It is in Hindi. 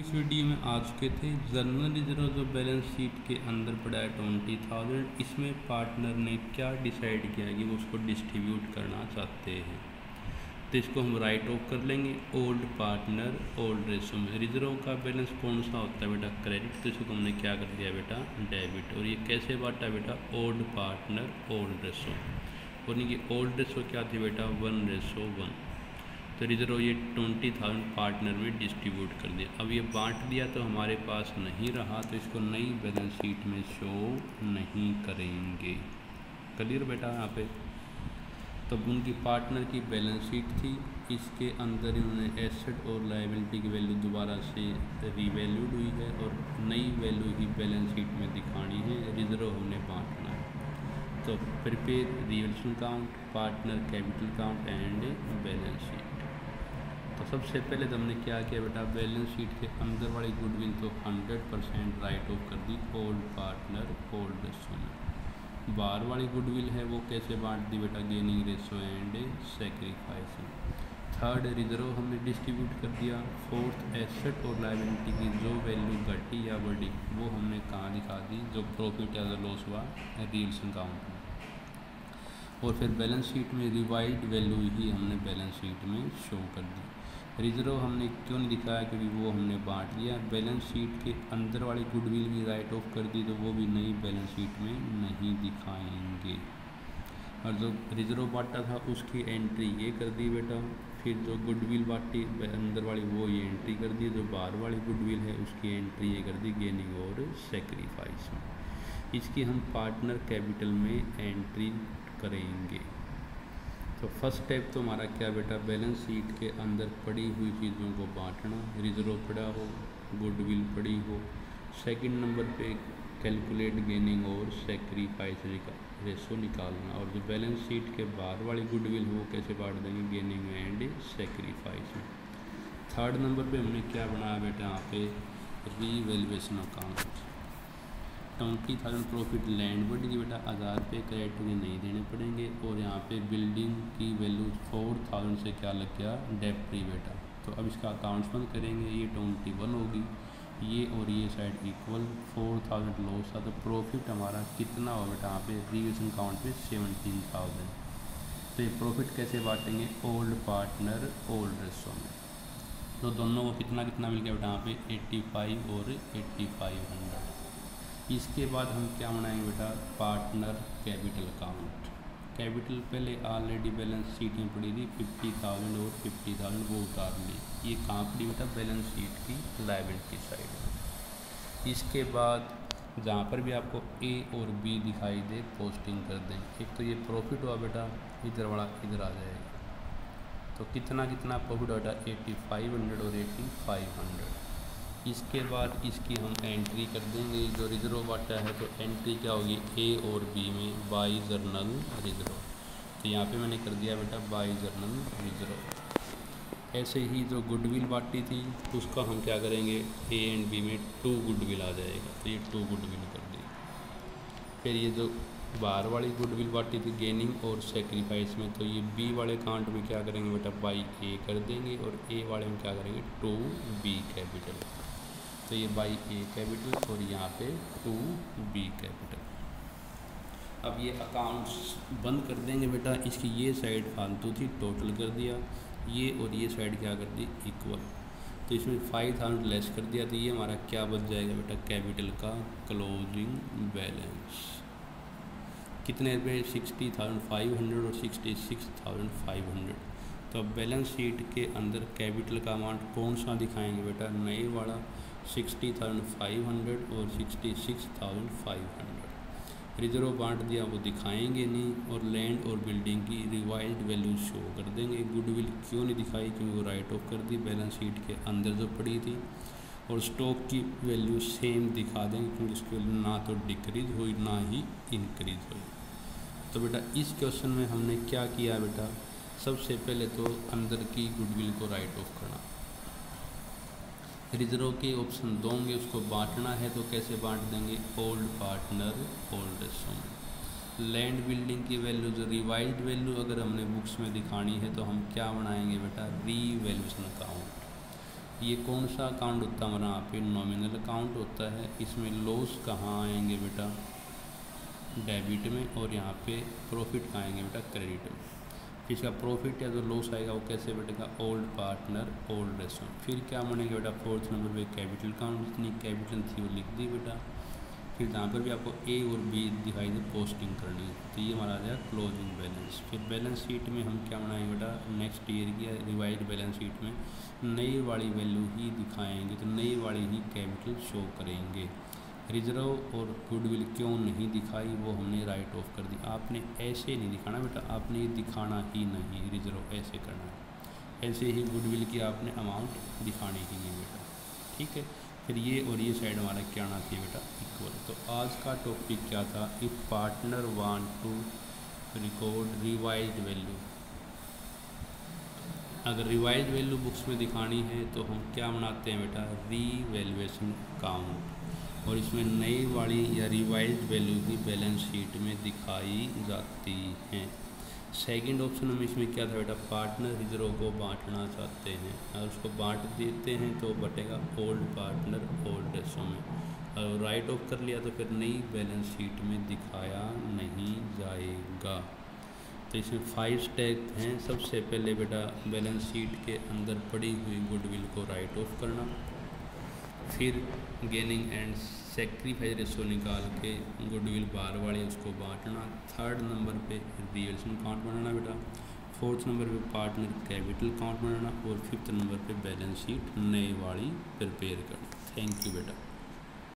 इस वीडियो में आ चुके थे। जनरल रिज़र्व जो बैलेंस शीट के अंदर पड़ा है ट्वेंटी थाउज़ेंड इसमें पार्टनर ने क्या डिसाइड किया कि वो उसको डिस्ट्रीब्यूट करना चाहते हैं? तो इसको हम राइट ऑफ़ कर लेंगे। ओल्ड पार्टनर ओल्ड रेसो में। रिज़र्व का बैलेंस कौन सा होता है बेटा? क्रेडिट तो इसको हमने क्या कर दिया बेटा? डेबिट और ये कैसे बांटा बेटा? ओल्ड पार्टनर ओल्ड रेसो और ये ओल्ड रेसो क्या थी बेटा? वन रेसो वन तो रिज़र्व ये ट्वेंटी थाउज़ेंड पार्टनर में डिस्ट्रीब्यूट कर दिया। अब ये बांट दिया तो हमारे पास नहीं रहा तो इसको नई बैलेंस शीट में शो नहीं करेंगे। क्लियर बेटा यहाँ पे? तब तो उनकी पार्टनर की बैलेंस शीट थी, इसके अंदर इन्होंने एसेट और लाइबिलिटी की वैल्यू दोबारा से रीवैल्यूड हुई है और नई वैल्यू ही बैलेंस शीट में दिखानी है, रिज़र्व हमने बांटना है। तो prepare revaluation account, partner capital account and balance sheet. सबसे पहले तो हमने क्या किया बेटा? बैलेंस शीट के अंदर वाली गुडविल तो हंड्रेड परसेंट राइट ऑफ़ कर दी। ओल्ड पार्टनर ओल्ड में बाहर वाली गुडविल है वो कैसे बांट दी बेटा? Gaining ratio and sacrifice third reserve हमने डिस्ट्रीब्यूट कर दिया। फोर्थ एसेट और लाइबिलिटी की जो वैल्यू घटी या बढ़ी, वो हमने कहाँ दिखा दी? जो प्रॉफिट या लॉस हुआ रील्स अकाउंट में। और फिर बैलेंस शीट में रिवाइड वैल्यू ही हमने बैलेंस शीट में शो कर दी। रिज़र्व हमने क्यों नहीं दिखाया? क्योंकि वो हमने बांट लिया। बैलेंस शीट के अंदर वाली गुडविल भी राइट ऑफ़ कर दी तो वो भी नई बैलेंस शीट में नहीं दिखाएँगे। और जो रिज़र्व बांटा था, उसकी एंट्री ये कर दी बेटा। फिर जो गुडविल बांटी अंदर वाली वो ये एंट्री कर दी, जो बाहर वाली गुडविल है, उसकी एंट्री ये कर दी गेनिंग और सेक्रीफाइस इसकी हम पार्टनर कैपिटल में एंट्री करेंगे। तो फ़र्स्ट स्टेप तो हमारा क्या बेटा? बैलेंस शीट के अंदर पड़ी हुई चीज़ों को बांटना रिज़र्व पड़ा हो गुडविल पड़ी हो। सेकंड नंबर पे कैलकुलेट गेनिंग और सेक्रीफाइस रेसो निकालना। और जो बैलेंस शीट के बाहर वाली गुडविल हो कैसे बांट देंगे? गेनिंग एंड सेक्रीफाइस में। थर्ड नंबर पे हमने क्या बनाया बेटा? यहाँ पे revaluation account twenty thousand profit land बढ़ी थी बेटा हज़ार रुपये क्रेडिट उन्हें नहीं देने पड़ेंगे। और यहाँ पे बिल्डिंग की वैल्यू फोर थाउज़ेंड से क्या लग गया? डेप फ्री बेटा। तो अब इसका अकाउंट्स बंद करेंगे, ये ट्वेंटी वन होगी। ये और ये side equal four thousand loss था। तो प्रॉफिट हमारा कितना होगा बेटा? यहाँ पे रिवेशन अकाउंट पे सेवनटीन थाउज़ेंड तो ये प्रॉफिट कैसे बांटेंगे? ओल्ड पार्टनर ओल्ड रेसो में तो दोनों को कितना कितना मिल गया बेटा? यहाँ पे एट्टी फाइव और एट्टी फाइव हंड्रेड इसके बाद हम क्या बनाएँगे बेटा? Partner capital account. कैपिटल पहले ऑलरेडी बैलेंस शीट में पड़ी थी फिफ्टी थाउज़ेंड और फिफ्टी थाउज़ेंड वो उतार ली ये कहाँ पड़ी बेटा? बैलेंस शीट की लाइबिलिटी साइड इसके बाद जहाँ पर भी आपको ए और बी दिखाई दे पोस्टिंग कर दें। एक तो ये प्रॉफिट हुआ बेटा, इधर वाला इधर आ जाएगा। तो कितना कितना प्रॉफिट हुआ बेटा? एट्टी फाइव हंड्रेड और एट्टी फाइव हंड्रेड इसके बाद इसकी हम एंट्री कर देंगे। जो रिज़र्व बाटा है तो एंट्री क्या होगी? ए और बी में बाई जर्नल रिज़र्व तो यहाँ पे मैंने कर दिया बेटा बाई जर्नल रिज़र्व ऐसे ही जो गुडविल बाटी थी, उसका हम क्या करेंगे? ए एंड बी में टू गुडविल आ जाएगा। तो ये टू गुडविल कर दी। फिर ये जो बाहर वाली गुडविल बाटी थी गेनिंग और सेक्रीफाइस में तो ये बी वाले काउंट में क्या करेंगे बेटा? बाई ए कर देंगे और ए वाले में क्या करेंगे? टू बी कैपिटल तो ये बाई ए कैपिटल और यहाँ पे टू बी कैपिटल अब ये अकाउंट्स बंद कर देंगे बेटा। इसकी ये साइड फालतू थी टोटल कर दिया। ये और ये साइड क्या कर दी? इक्वल तो इसमें फाइव थाउज़ेंड लेस कर दिया तो ये हमारा क्या बच जाएगा बेटा? कैपिटल का क्लोजिंग बैलेंस कितने रुपये सिक्सटी थाउज़ेंड फाइव हंड्रेड और sixty six thousand five hundred तो अब बैलेंस शीट के अंदर कैपिटल का अमाउंट कौन सा दिखाएँगे बेटा? नए वाला। सिक्सटी थाउज़ेंड फाइव हंड्रेड और sixty six thousand five hundred. Reserve बांट दिया वो दिखाएँगे नहीं और लैंड और बिल्डिंग की रिवाइज वैल्यू शो कर देंगे। गुडविल क्यों नहीं दिखाई? क्योंकि वो राइट ऑफ़ कर दी, बैलेंस शीट के अंदर जो पड़ी थी और स्टॉक की वैल्यू सेम दिखा देंगे क्योंकि उसकी वैल्यू ना तो डिक्रीज हुई, ना ही इंक्रीज हुई। तो बेटा, इस क्वेश्चन में हमने क्या किया बेटा? सबसे पहले तो अंदर की गुडविल को राइट ऑफ़ करना। रिज़र्व के ऑप्शन दोगे, उसको बांटना है तो कैसे बांट देंगे? Old partner old sum land building की वैल्यू जो रिवाइज वैल्यू अगर हमने बुक्स में दिखानी है तो हम क्या बनाएँगे बेटा? री वैल्यूशन अकाउंट ये कौन सा अकाउंट होता है? हमारा पे नॉमिनल अकाउंट होता है। इसमें लॉस कहाँ आएँगे बेटा? डेबिट में और यहाँ पे प्रॉफिट कहाँ आएँगे बेटा? क्रेडिट में. इसका प्रॉफिट या जो लॉस आएगा वो कैसे बैठेगा ओल्ड पार्टनर ओल्ड रेसो फिर क्या बनेगा बेटा? फोर्थ नंबर पे कैपिटल अकाउंट जितनी कैपिटल थी वो लिख दी बेटा। फिर जहाँ पर भी आपको ए और बी दिखाई दे पोस्टिंग करनी है तो ये हमारा आ जाएगा क्लोजिंग बैलेंस फिर बैलेंस शीट में हम क्या बनाएँगे बेटा? नेक्स्ट ईयर की रिवाइज बैलेंस शीट में नई वाली वैल्यू ही दिखाएँगे तो नई वाली ही कैपिटल शो करेंगे। रिज़र्व और गुडविल क्यों नहीं दिखाई? वो हमने राइट ऑफ़ कर दी। आपने ऐसे नहीं दिखाना बेटा। आपने ये दिखाना ही नहीं। रिज़र्व ऐसे करना है। ऐसे ही गुडविल की आपने अमाउंट दिखानी ही नहीं बेटा। ठीक है? फिर ये और ये साइड हमारा क्या आना चाहिए बेटा? इक्वल तो आज का टॉपिक क्या था? If partner want to record revise value अगर रिवाइज वैल्यू बुक्स में दिखानी है तो हम क्या बनाते हैं बेटा? रीवैल्यूएशन काउंट और इसमें नई वाली या रिवाइज वैल्यू ही बैलेंस शीट में दिखाई जाती हैं। सेकंड ऑप्शन में इसमें क्या था बेटा? पार्टनर रिज़र्व को बांटना चाहते हैं। अगर उसको बांट देते हैं तो बटेगा ओल्ड पार्टनर ओल्ड डेसों में। अगर राइट ऑफ़ कर लिया तो फिर नई बैलेंस शीट में दिखाया नहीं जाएगा। तो इसमें फाइव स्टेप हैं। सबसे पहले बेटा बैलेंस शीट के अंदर पड़ी हुई गुडविल को राइट ऑफ़ करना। फिर गेनिंग एंड सेक्रीफाइज रेशो निकाल के गुडविल बार वाले उसको बांटना थर्ड नंबर पे रियलशन अकाउंट बनाना बेटा फोर्थ नंबर पे पार्टनर कैपिटल अकाउंट बनाना और फिफ्थ नंबर पे बैलेंस शीट नए वाली प्रिपेयर करना। थैंक यू बेटा।